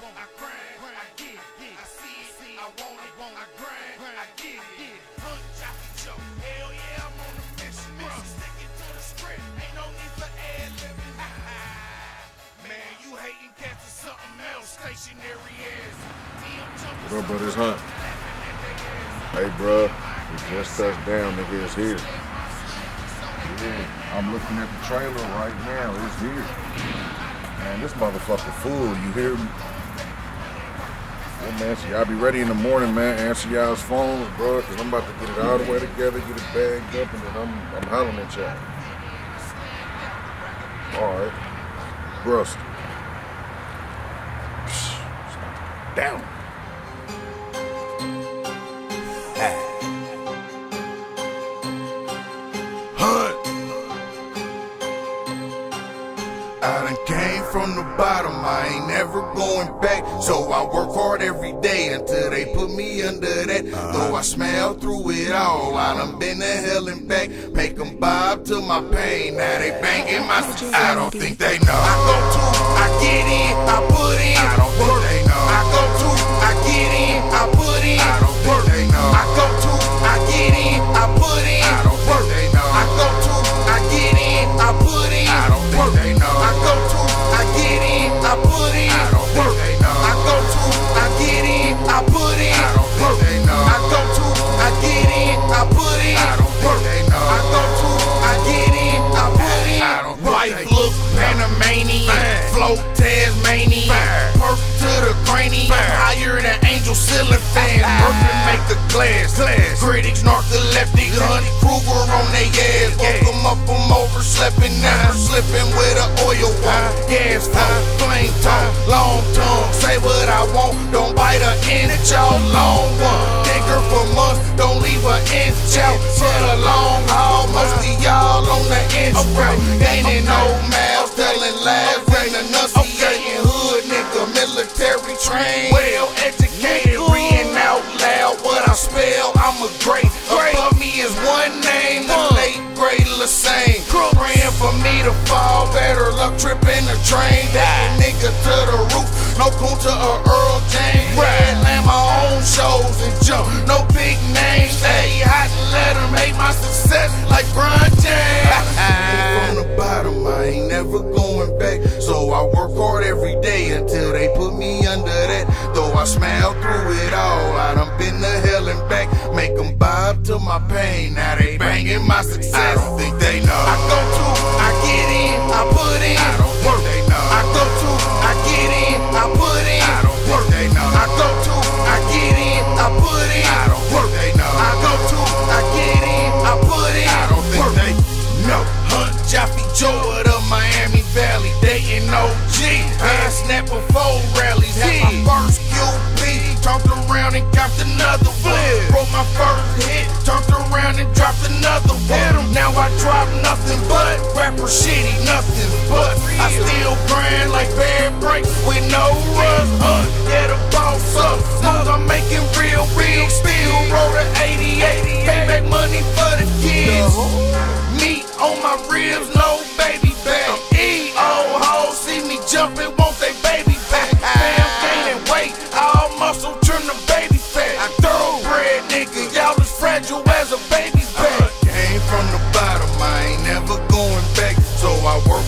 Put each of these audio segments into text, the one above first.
want, I grind, I get it. I see it, see, I want it, I grind, I get it. Hunt, jockey, joke, hell yeah, I'm on the mission. Bro, sticking to the script, ain't no need for ad living. Man, you hating cats or something else, stationary ass. Bro, brothers, hunt. Hey, bro, we just touched down, nigga, it's here. Yeah, I'm looking at the trailer right now, it's here. Man, this motherfucker fool, you hear me? Yeah, man, so y'all be ready in the morning, man. Answer y'all's phones, bro, because I'm about to get it all the way together, get it bagged up, and then I'm, I'm hollering at y'all. All right. Brust. Down. I done came from the bottom, I ain't never going back. So I work hard every day until they put me under that. Though I smell through it all, I done been to hell and back. Make them bob to my pain, now they banging my I don't think they know. I go to, Float Tasmanian, perk to the cranium, higher than angel ceiling fans. Murphy make the glass, glass. critics narcoleptic, Honey Kruger on they ass. Woke 'em up from oversleeping, never slipping with a oil wall. Gas flow, flame talk, long tongue, say what I want, don't bite a inch out, long one. Nigger for months, don't leave a inch out. For trained, well educated, reading out loud what I spell. I'm a great. Above me is one name, the late great Lassane. Praying for me to fall, better luck tripping the train. That nigga to the roof, no coon to a Earl James. Right, land my own shows and jump, no big names. Stay hot and let her make my success like Bron James. From the bottom, I ain't never going back. So I work hard every day until I smile through it all, I done been to hell and back. Make them bob to my pain. Now they banging my success. I don't think they know. I go to, I get in, I put in. Shitty, nothing but. I still grind like bad break with no rust. Uh, yeah, the boss up. Moves I'm making real big. Still roll the 88. Payback money for the kids. Meat on my ribs, no baby back. E old hoes see me jumping, want they baby back. Fam gaining weight, all muscle turn to baby fat. I thoroughbred nigga, y'all as fragile as a baby's back. Came from the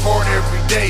hard every day